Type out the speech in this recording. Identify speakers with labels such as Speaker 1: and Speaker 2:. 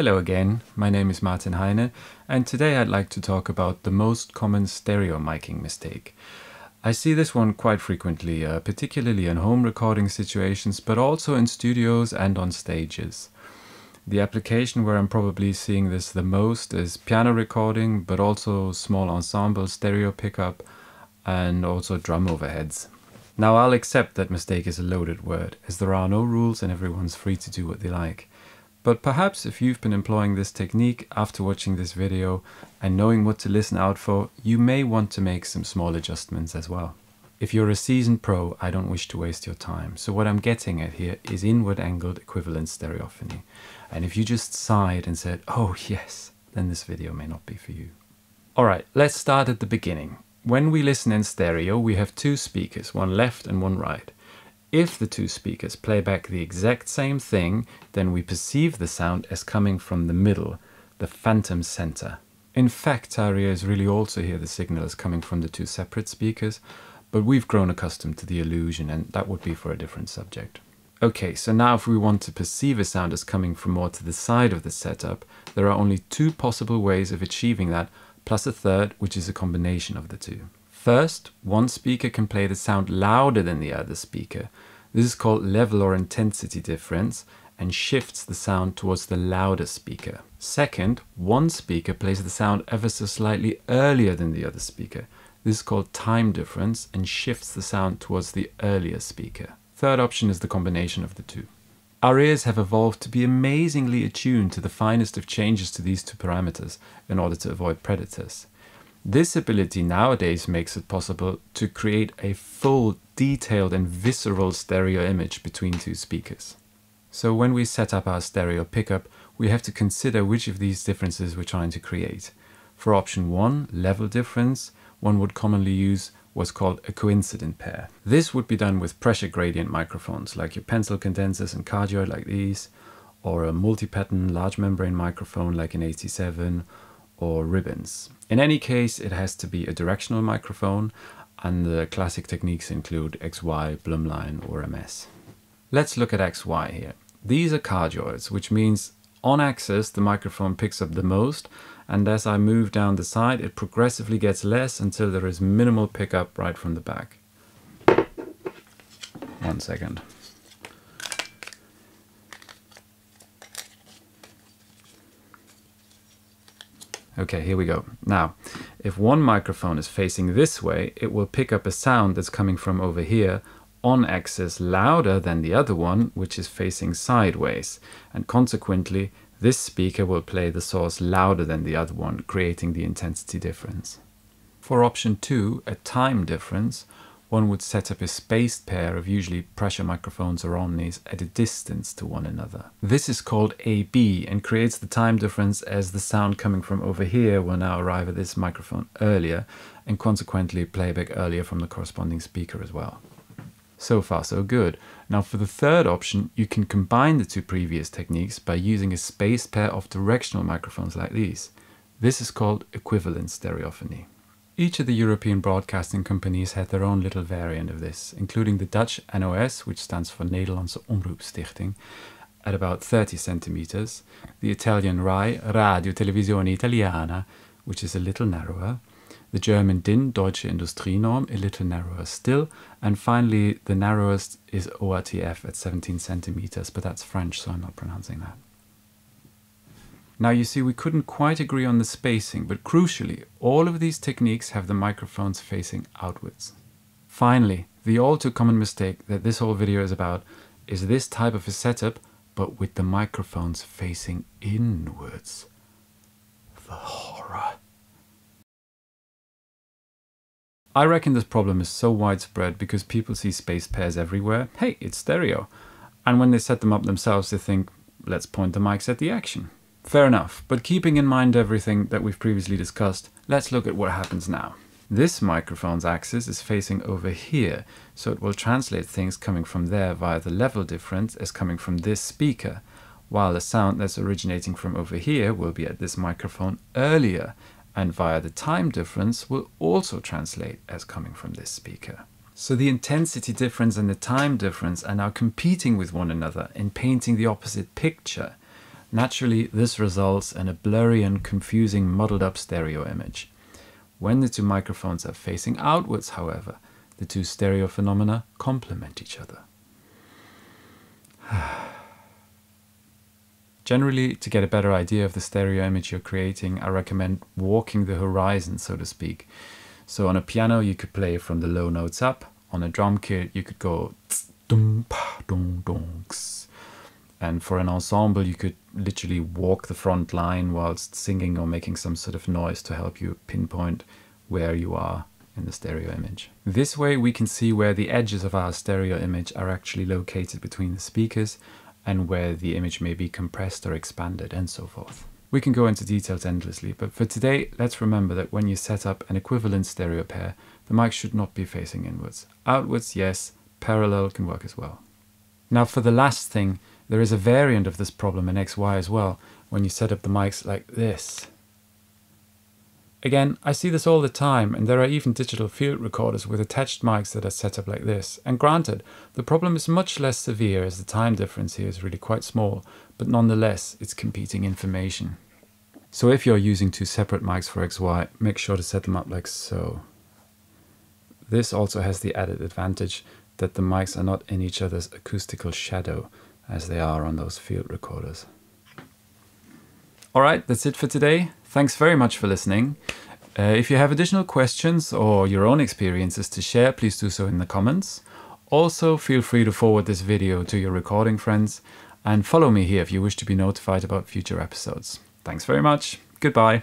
Speaker 1: Hello again, my name is Martyn Heyne, and today I'd like to talk about the most common stereo miking mistake. I see this one quite frequently, uh, particularly in home recording situations, but also in studios and on stages. The application where I'm probably seeing this the most is piano recording, but also small ensemble stereo pickup and also drum overheads. Now I'll accept that mistake is a loaded word, as there are no rules and everyone's free to do what they like. But perhaps if you've been employing this technique after watching this video and knowing what to listen out for, you may want to make some small adjustments as well. If you're a seasoned pro, I don't wish to waste your time. So what I'm getting at here is inward angled equivalent stereophony. And if you just sighed and said, oh yes, then this video may not be for you. Alright, let's start at the beginning. When we listen in stereo, we have two speakers, one left and one right. If the two speakers play back the exact same thing, then we perceive the sound as coming from the middle, the phantom center. In fact, our ears really also hear the signal as coming from the two separate speakers, but we've grown accustomed to the illusion and that would be for a different subject. Okay, so now if we want to perceive a sound as coming from more to the side of the setup, there are only two possible ways of achieving that, plus a third, which is a combination of the two. First, one speaker can play the sound louder than the other speaker. This is called level or intensity difference and shifts the sound towards the louder speaker. Second, one speaker plays the sound ever so slightly earlier than the other speaker. This is called time difference and shifts the sound towards the earlier speaker. Third option is the combination of the two. Our ears have evolved to be amazingly attuned to the finest of changes to these two parameters in order to avoid predators. This ability nowadays makes it possible to create a full, detailed and visceral stereo image between two speakers. So when we set up our stereo pickup, we have to consider which of these differences we're trying to create. For option 1, level difference, one would commonly use what's called a coincident pair. This would be done with pressure gradient microphones, like your pencil condensers and cardioid like these, or a multi-pattern large membrane microphone like an AT7, or ribbons. In any case, it has to be a directional microphone and the classic techniques include XY, Blumlein or MS. Let's look at XY here. These are cardioids, which means on axis the microphone picks up the most and as I move down the side it progressively gets less until there is minimal pickup right from the back. One second. Okay, here we go. Now, if one microphone is facing this way, it will pick up a sound that's coming from over here on axis louder than the other one, which is facing sideways. And consequently, this speaker will play the source louder than the other one, creating the intensity difference. For option 2, a time difference, one would set up a spaced pair of usually pressure microphones or omnis at a distance to one another. This is called AB and creates the time difference as the sound coming from over here will now arrive at this microphone earlier and consequently playback earlier from the corresponding speaker as well. So far so good. Now for the third option, you can combine the two previous techniques by using a spaced pair of directional microphones like these. This is called equivalent stereophony. Each of the European broadcasting companies had their own little variant of this, including the Dutch NOS, which stands for Nederlandse Omroepstichting, at about 30 centimeters, the Italian RAI, Radio Televisione Italiana, which is a little narrower, the German DIN, Deutsche Industrienorm, a little narrower still, and finally the narrowest is ORTF at 17 centimeters, but that's French, so I'm not pronouncing that. Now you see we couldn't quite agree on the spacing, but crucially, all of these techniques have the microphones facing outwards. Finally, the all too common mistake that this whole video is about is this type of a setup, but with the microphones facing inwards. The horror. I reckon this problem is so widespread because people see space pairs everywhere. Hey, it's stereo. And when they set them up themselves, they think, let's point the mics at the action. Fair enough, but keeping in mind everything that we've previously discussed, let's look at what happens now. This microphone's axis is facing over here, so it will translate things coming from there via the level difference as coming from this speaker, while the sound that's originating from over here will be at this microphone earlier, and via the time difference will also translate as coming from this speaker. So the intensity difference and the time difference are now competing with one another in painting the opposite picture, Naturally, this results in a blurry and confusing muddled up stereo image. When the two microphones are facing outwards, however, the two stereo phenomena complement each other. Generally, to get a better idea of the stereo image you're creating, I recommend walking the horizon, so to speak. So on a piano, you could play from the low notes up. On a drum kit, you could go and for an ensemble, you could literally walk the front line whilst singing or making some sort of noise to help you pinpoint where you are in the stereo image. This way we can see where the edges of our stereo image are actually located between the speakers and where the image may be compressed or expanded and so forth. We can go into details endlessly, but for today, let's remember that when you set up an equivalent stereo pair, the mic should not be facing inwards. Outwards, yes, parallel can work as well. Now for the last thing, there is a variant of this problem in XY as well, when you set up the mics like this. Again, I see this all the time, and there are even digital field recorders with attached mics that are set up like this. And granted, the problem is much less severe as the time difference here is really quite small, but nonetheless, it's competing information. So if you're using two separate mics for XY, make sure to set them up like so. This also has the added advantage that the mics are not in each other's acoustical shadow, as they are on those field recorders. Alright, that's it for today. Thanks very much for listening. Uh, if you have additional questions or your own experiences to share, please do so in the comments. Also, feel free to forward this video to your recording friends and follow me here if you wish to be notified about future episodes. Thanks very much. Goodbye.